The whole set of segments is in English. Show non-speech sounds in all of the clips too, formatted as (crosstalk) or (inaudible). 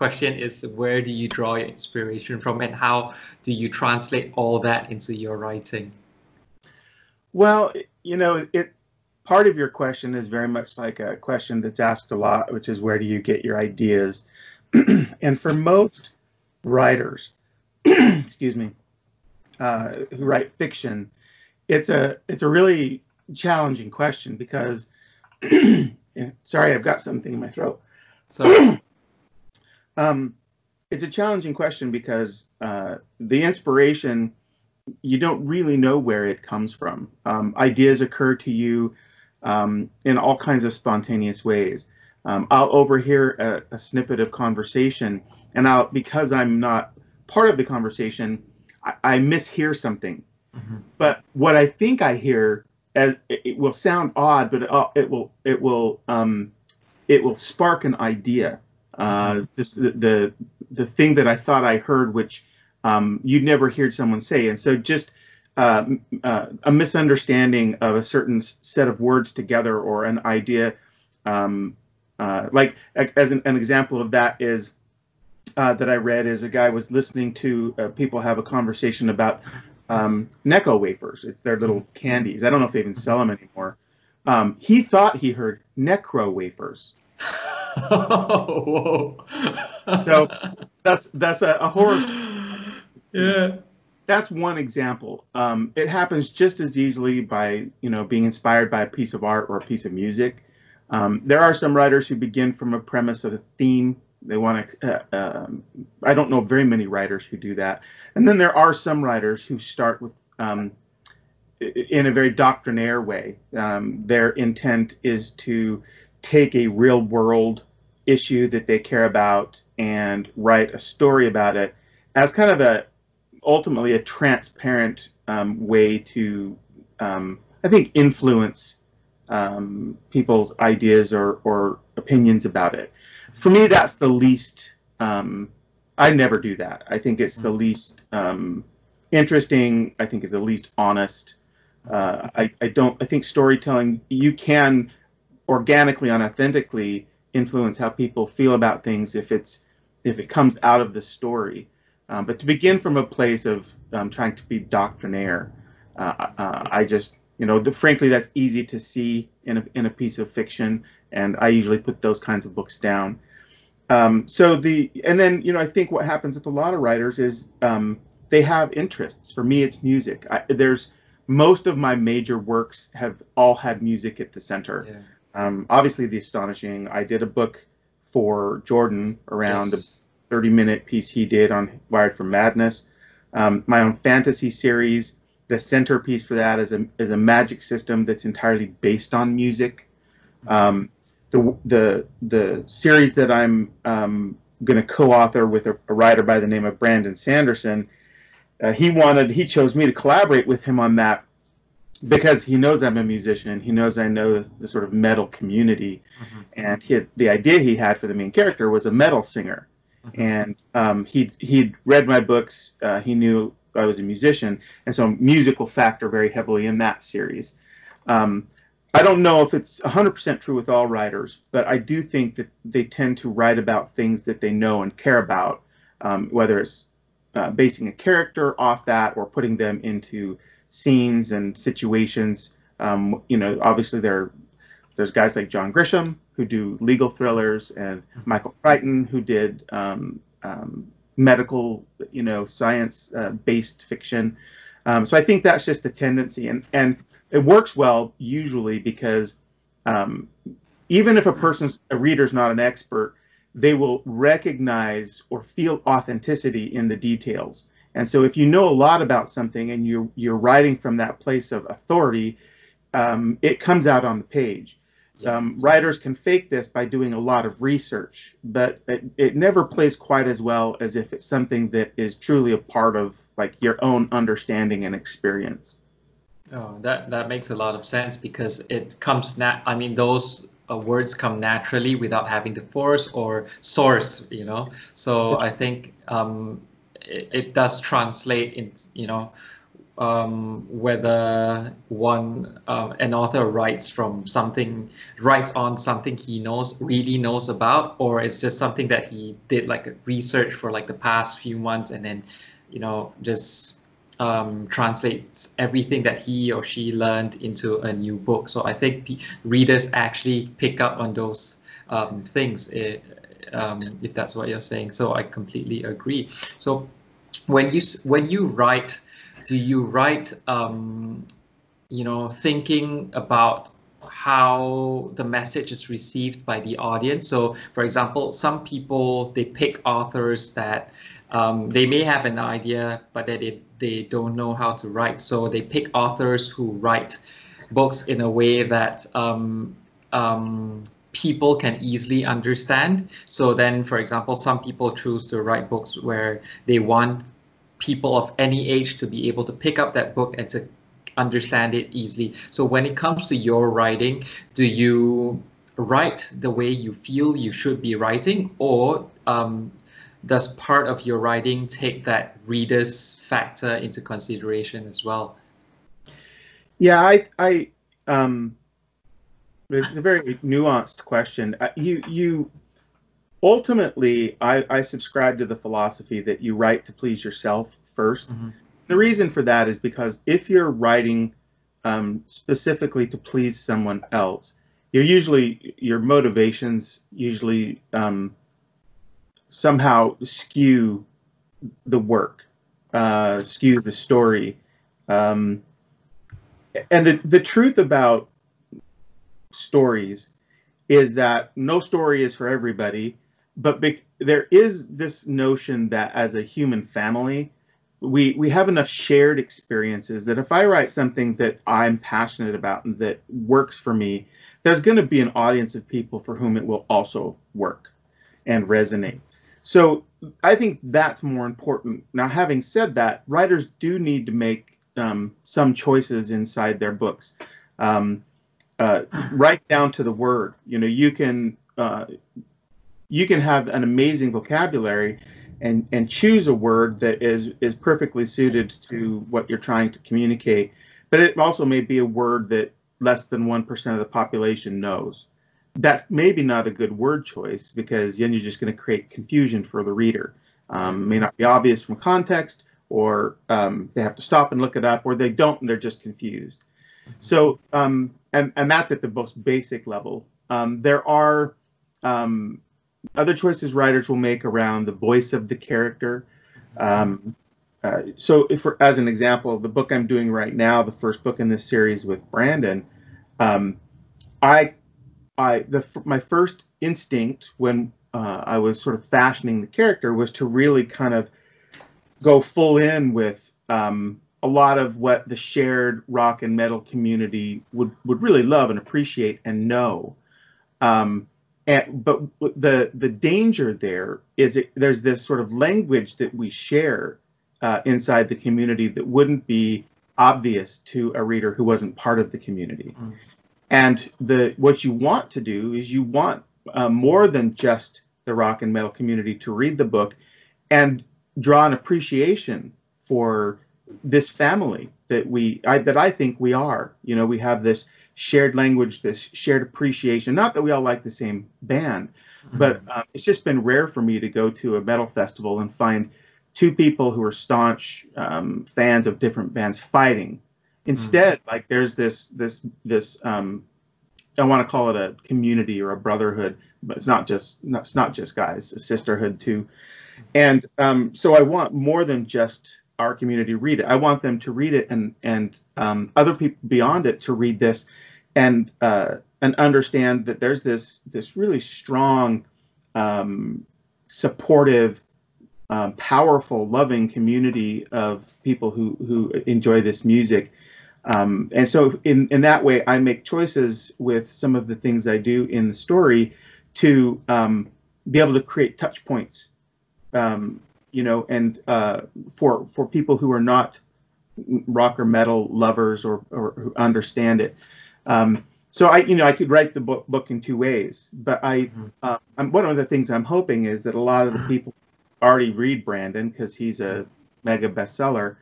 question is where do you draw your inspiration from and how do you translate all that into your writing? Well, you know, it part of your question is very much like a question that's asked a lot, which is where do you get your ideas? (clears throat) and for most writers, (clears throat) excuse me, uh, who write fiction, it's a it's a really challenging question because (clears throat) sorry, I've got something in my throat. So um, it's a challenging question because uh, the inspiration you don't really know where it comes from. Um, ideas occur to you um, in all kinds of spontaneous ways. Um, I'll overhear a, a, snippet of conversation, and I'll because I'm not part of the conversation, I, I mishear something. Mm-hmm. But what I think I hear, as it, it will sound odd, but it, uh, it will it will um, it will spark an idea. Uh, this the, the the thing that I thought I heard, which um, you'd never heard someone say, and so just uh, uh, a misunderstanding of a certain set of words together or an idea. Um, uh, like as an, an, example of that is uh, that I read is a guy was listening to people have a conversation about um, Necco wafers. It's their little candies. I don't know if they even sell them anymore. Um, he thought he heard necro wafers. (laughs) Whoa. (laughs) so that's that's a, a horror. Yeah that's one example. Um, it happens just as easily by you know being inspired by a piece of art or a piece of music. Um, there are some writers who begin from a premise of a theme. They want to. Uh, um, I don't know very many writers who do that. And then there are some writers who start with um, in a very doctrinaire way. Um, their intent is to take a real world issue that they care about and write a story about it as kind of a ultimately a transparent um, way to, um, I think, influence um, people's ideas or, or opinions about it. For me, that's the least. Um, I never do that. I think it's the least um, interesting. I think is the least honest. Uh, I, I don't. I think storytelling you can organically and authentically influence how people feel about things if it's if it comes out of the story. Um, but to begin from a place of um, trying to be doctrinaire, uh, uh, I just, you know, the, frankly, that's easy to see in a, in a piece of fiction, and I usually put those kinds of books down. Um, so the, and then, you know, I think what happens with a lot of writers is um, they have interests. For me, it's music. I, there's most of my major works have all had music at the center. Um, obviously, The Astonishing. I did a book for Jordan Rudess 30 minute piece he did on Wired for Madness. Um, my own fantasy series, the centerpiece for that is a, is a magic system that's entirely based on music. Um, the, the, the series that I'm um, going to co-author with a, a, writer by the name of Brandon Sanderson, uh, he wanted, he chose me to collaborate with him on that because he knows I'm a musician he knows I know the, the sort of metal community. Mm-hmm. And he the idea he had for the main character was a metal singer. Mm-hmm. And um, he'd, he'd read my books. Uh, he knew I was a musician. And so music will factor very heavily in that series. Um, I don't know if it's 100% true with all writers, but I do think that they tend to write about things that they know and care about, um, whether it's uh, basing a character off that or putting them into scenes and situations. Um, you know, obviously there, there's guys like John Grisham who do legal thrillers, and Michael Crichton, who did um, um, medical, you know, science-based uh, fiction. Um, so I think that's just the tendency, and and it works well usually because um, even if a person's a reader's not an expert, they will recognize or feel authenticity in the details. And so if you know a lot about something and you're you're writing from that place of authority, um, it comes out on the page. Um, writers can fake this by doing a lot of research, but it, it never plays quite as well as if it's something that is truly a part of like your own understanding and experience. Oh, that that makes a lot of sense because it comes nat. I mean, those uh, words come naturally without having to force or source. You know, so I think um, it, it does translate in. You know, um, whether one uh, an author writes from something writes on something he knows really knows about or it's just something that he did like research for like the past few months and then you know just um, translates everything that he or she learned into a new book so i think readers actually pick up on those um, things it, um, if that's what you're saying so i completely agree so when you when you write do you write, um, you know, thinking about how the message is received by the audience? So, for example, some people they pick authors that um, they may have an idea, but that they they don't know how to write. So they pick authors who write books in a way that um, um, people can easily understand. So then, for example, some people choose to write books where they want people of any age to be able to pick up that book and to understand it easily. So when it comes to your writing, do you write the way you feel you should be writing, or um, does part of your writing take that reader's factor into consideration as well? Yeah, I, I, um, it's a very nuanced question. Uh, you, you ultimately, I, I, subscribe to the philosophy that you write to please yourself 1st mm-hmm. The reason for that is because if you're writing um, specifically to please someone else, you're usually your motivations usually um, somehow skew the work, uh, skew the story, um, and the the truth about stories is that no story is for everybody but be- there is this notion that as a human family, we we have enough shared experiences that if I write something that I'm passionate about and that works for me, there's going to be an audience of people for whom it will also work and resonate. So I think that's more important. Now, having said that, writers do need to make um, some choices inside their books, um, uh, right down to the word. You know, you can uh, you can have an amazing vocabulary and and choose a word that is is perfectly suited to what you're trying to communicate but it also may be a word that less than 1% of the population knows. That's maybe not a good word choice because then you're just going to create confusion for the reader. Um, may not be obvious from context or um, they have to stop and look it up or they don't and they're just confused so um, and, and that's at the most basic level um, there are um, other choices writers will make around the voice of the character. Um, uh, so, if for, as an example, of the book I'm doing right now, the first book in this series with Brandon, um, I, I, the my first instinct when uh, I was sort of fashioning the character was to really kind of go full in with um, a lot of what the shared rock and metal community would would really love and appreciate and know. Um, and, but the the danger there is it, there's this sort of language that we share uh, inside the community that wouldn't be obvious to a reader who wasn't part of the community. Mm. And the what you want to do is you want uh, more than just the rock and metal community to read the book and draw an appreciation for this family that we I, that I think we are. You know, we have this shared language, this shared appreciation. Not that we all like the same band, mm-hmm. but um, it's just been rare for me to go to a metal festival and find two people who are staunch um, fans of different bands fighting. Instead, mm-hmm. like there's this this this um, I want to call it a community or a brotherhood, but it's not just it's not just guys, a sisterhood too. And um, so I want more than just our community read it. I want them to read it and and um, other people beyond it to read this and uh, and understand that there's this this really strong, um, supportive, um, powerful, loving community of people who who enjoy this music. Um, and so in, in that way, I make choices with some of the things I do in the story to um, be able to create touch points, um, you know, and uh, for for people who are not rock or metal lovers or, or who understand it. Um, so I, you know, I could write the book, book in two ways, but I, mm-hmm. uh, one of the things I'm hoping is that a lot of the people already read Brandon because he's a mega bestseller.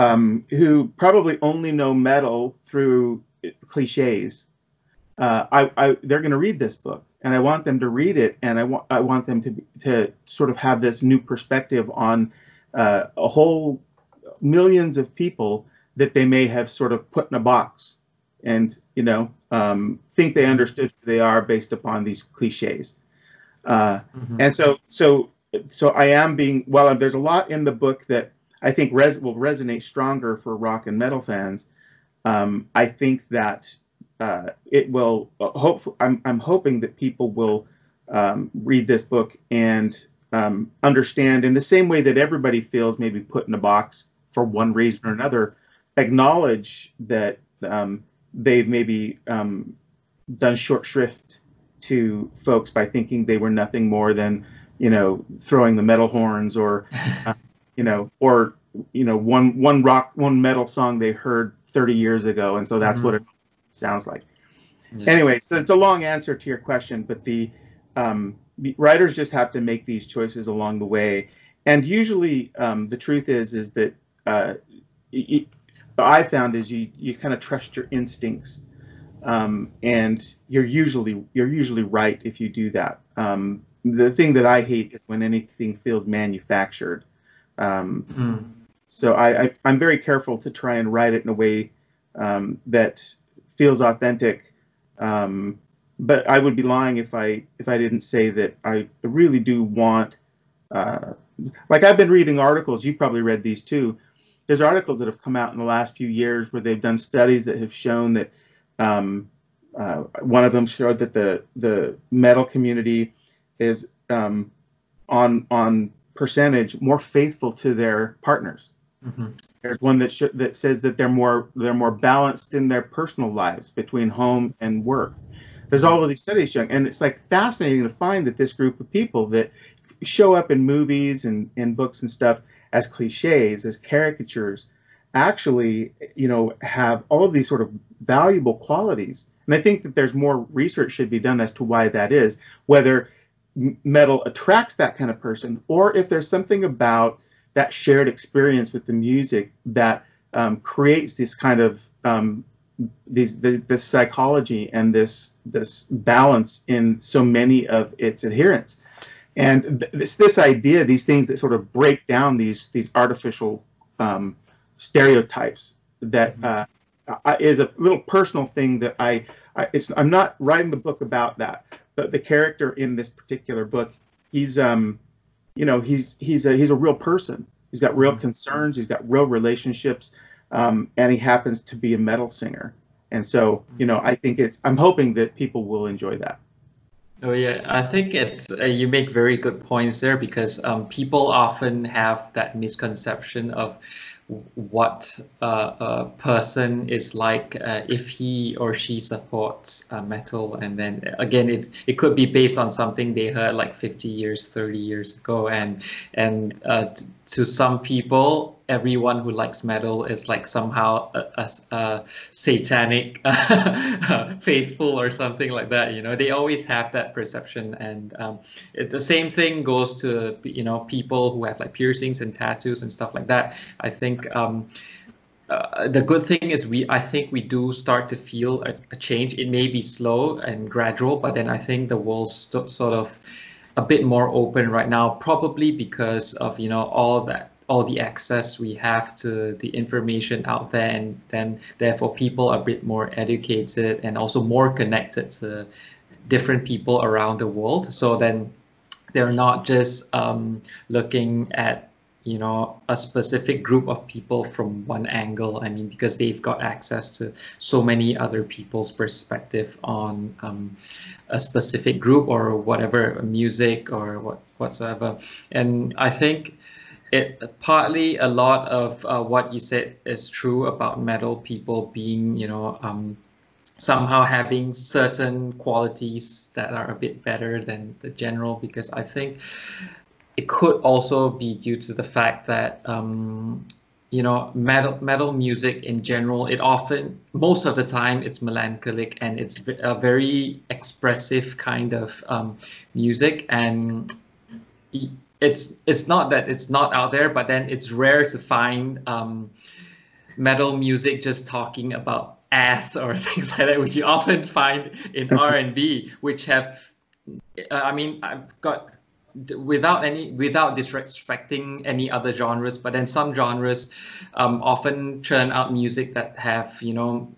um, who probably only know metal through cliches, uh, I, I, they're going to read this book, and I want them to read it, and I want I want them to to sort of have this new perspective on uh, a whole millions of people that they may have sort of put in a box, and you know um, think they understood who they are based upon these cliches. Uh, mm-hmm. And so so so I am being well. There's a lot in the book that I think res- will resonate stronger for rock and metal fans. Um, I think that uh, it will uh, hope. I'm, I'm hoping that people will um, read this book and um, understand in the same way that everybody feels maybe put in a box for one reason or another. Acknowledge that um, they've maybe um, done short shrift to folks by thinking they were nothing more than you know throwing the metal horns or (laughs) uh, you know, or you know, one one rock one metal song they heard 30 years ago, and so that's mm-hmm. what it sounds like. Yeah. Anyway, so it's a long answer to your question, but the um, writers just have to make these choices along the way, and usually um, the truth is is that uh, it, what I found is you you kind of trust your instincts, um, and you're usually you're usually right if you do that. Um, the thing that I hate is when anything feels manufactured. Um, mm. So I, I, am very careful to try and write it in a way um, that feels authentic. Um, but I would be lying if I if I didn't say that I really do want. Uh, like I've been reading articles. You probably read these too. There's articles that have come out in the last few years where they've done studies that have shown that um, uh, one of them showed that the the metal community is um, on on percentage more faithful to their partners. Mm-hmm. There's one that sh- that says that they're more they're more balanced in their personal lives between home and work. There's all of these studies showing, and it's like fascinating to find that this group of people that show up in movies and in books and stuff as cliches, as caricatures, actually, you know, have all of these sort of valuable qualities. And I think that there's more research should be done as to why that is, whether metal attracts that kind of person, or if there's something about that shared experience with the music that um, creates this kind of um, these the, this psychology and this this balance in so many of its adherents. And this this idea, these things that sort of break down these these artificial um, stereotypes that mm-hmm. uh, is a little personal thing that I, I I'm not writing the book about that, but the character in this particular book, he's um, you know, he's he's a he's a real person. He's got real mm-hmm. concerns. He's got real relationships, um, and he happens to be a metal singer. And so, you know, I think it's. I'm hoping that people will enjoy that. Oh yeah, I think it's uh, you make very good points there because um, people often have that misconception of what uh, a person is like uh, if he or she supports uh, metal. And then again it it could be based on something they heard like 50 years 30 years ago. And and uh, to some people everyone who likes metal is like somehow a, a, a satanic (laughs) faithful or something like that you know they always have that perception and um, it, the same thing goes to you know people who have like piercings and tattoos and stuff like that i think um, uh, the good thing is we I think we do start to feel a, a, change. It may be slow and gradual, but then I think the world's st- sort of a bit more open right now, probably because of you know all that all the access we have to the information out there and then therefore people are a bit more educated and also more connected to different people around the world. So then they're not just um, looking at you know a specific group of people from one angle i mean because they've got access to so many other people's perspective on um, a specific group or whatever music or what whatsoever. And i think it partly a lot of uh, what you said is true about metal people being you know um, somehow having certain qualities that are a bit better than the general because i think it could also be due to the fact that um, you know metal metal music in general it often most of the time it's melancholic and it's a very expressive kind of um, music. And it's it's not that it's not out there, but then it's rare to find um, metal music just talking about ass or (laughs) things like that, which you often find in (laughs) R and B, which have, uh, I mean, I've got without any without disrespecting any other genres, but then some genres um, often churn out music that have you know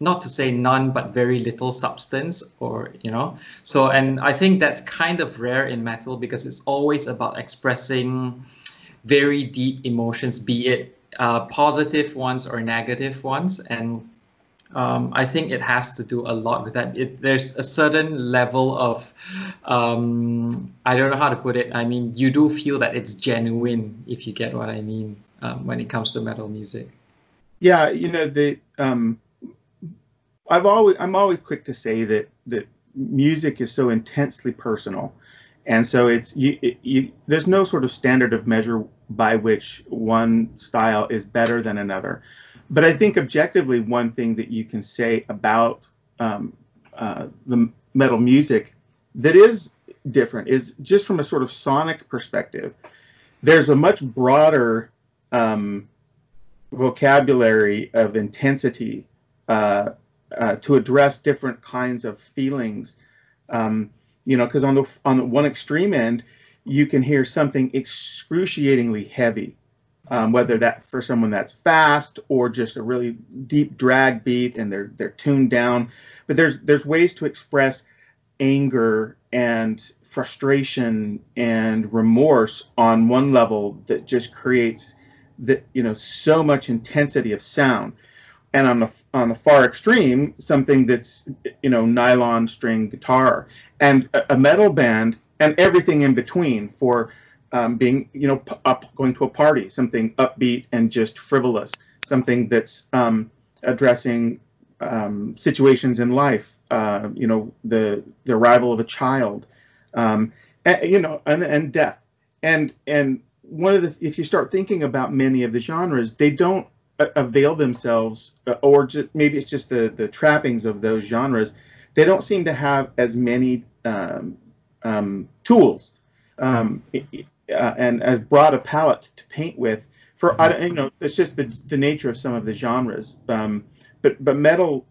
not to say none but very little substance or you know so and i think that's kind of rare in metal because it's always about expressing very deep emotions be it uh, positive ones or negative ones and um, I think it has to do a lot with that. It, there's a certain level of, um, I don't know how to put it. I mean, you do feel that it's genuine, if you get what I mean, um, when it comes to metal music. Yeah, you know, the um, I've always I'm always quick to say that that music is so intensely personal, and so it's you, it, you there's no sort of standard of measure by which one style is better than another but I think objectively, one thing that you can say about um, uh, the metal music that is different is just from a sort of sonic perspective. There's a much broader um, vocabulary of intensity uh, uh, to address different kinds of feelings. Um, you know, because on the on the one extreme end, you can hear something excruciatingly heavy, um, whether that for someone that's fast or just a really deep drag beat and they're they're tuned down. But there's there's ways to express anger and frustration and remorse on one level that just creates that you know so much intensity of sound and on the on the far extreme something that's you know nylon string guitar and a, a metal band and everything in between for um, being, you know, up going to a party, something upbeat and just frivolous, something that's um, addressing um, situations in life, uh, you know, the the arrival of a child, um, and, you know, and, and death, and and one of the if you start thinking about many of the genres, they don't avail themselves, uh, or just, maybe it's just the the trappings of those genres. They don't seem to have as many um, um, tools. Um, uh, and as broad a palette to paint with. For I don't, you know, it's just the the nature of some of the genres. Um, but but metal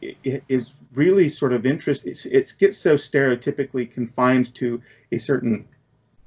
is really sort of interest. It's, it gets so stereotypically confined to a certain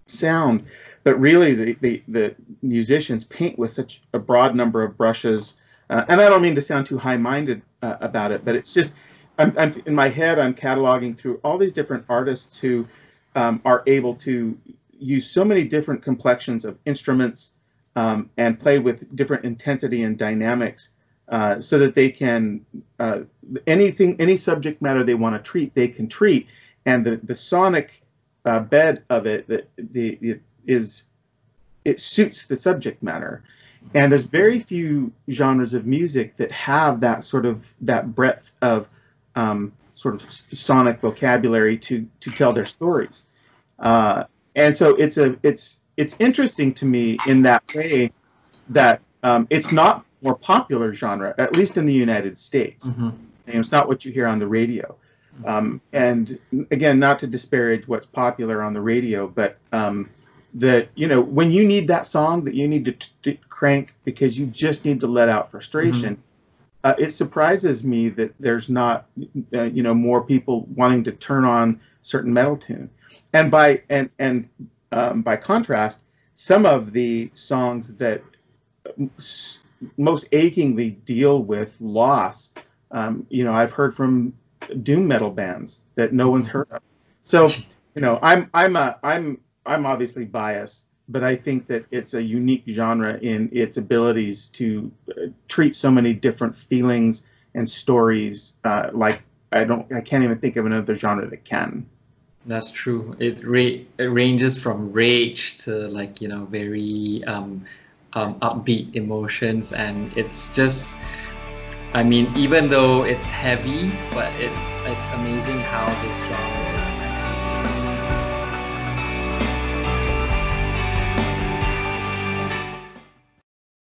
sound, but really the the, the musicians paint with such a broad number of brushes. Uh, and I don't mean to sound too high-minded uh, about it, but it's just I'm, I'm, in my head. I'm cataloging through all these different artists who um, are able to use so many different complexions of instruments um, and play with different intensity and dynamics uh, so that they can uh, anything any subject matter they want to treat they can treat and the the sonic uh, bed of it the, the is it suits the subject matter and there's very few genres of music that have that sort of that breadth of um, sort of sonic vocabulary to to tell their stories uh, and so it's a it's it's interesting to me in that way that um, it's not more popular genre, at least in the United States. Mm-hmm. And it's not what you hear on the radio. Um, and again, not to disparage what's popular on the radio, but um, that you know when you need that song that you need to, t- crank because you just need to let out frustration. Mm-hmm. Uh, it surprises me that there's not, uh, you know, more people wanting to turn on certain metal tune and by and and um, by contrast, some of the songs that most achingly deal with loss, um, you know, I've heard from doom metal bands that no one's heard of. So, you know, I'm I'm a I'm I'm obviously biased, but I think that it's a unique genre in its abilities to uh, treat so many different feelings and stories. Uh, like I don't I can't even think of another genre that can. That's true. It, ra- it ranges from rage to like you know very um, um, upbeat emotions, and it's just. I mean, even though it's heavy, but it it's amazing how this genre